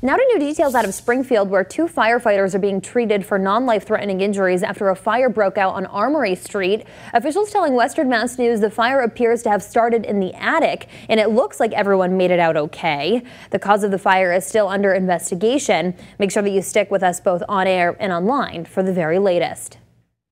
Now to new details out of Springfield, where two firefighters are being treated for non-life-threatening injuries after a fire broke out on Armory Street. Officials telling Western Mass News the fire appears to have started in the attic, and it looks like everyone made it out okay. The cause of the fire is still under investigation. Make sure that you stick with us both on air and online for the very latest.